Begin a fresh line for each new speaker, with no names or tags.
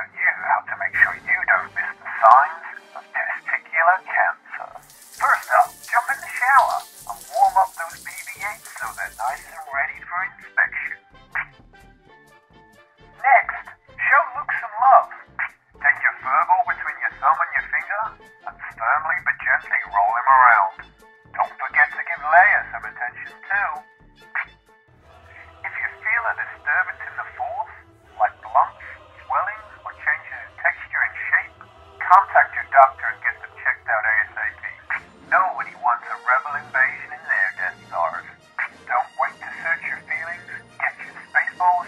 show you how to make sure you don't miss the signs of testicular cancer. First up, jump in the shower and warm up those BB-8s so they're nice and ready for inspection. Next, show Luke some love. Take your furball between your thumb and your finger and firmly but gently roll him around. Don't forget to give Leia some attention too. chemical invasion in there, Death Stars. Don't wait to search your feelings. Get your Spaceballs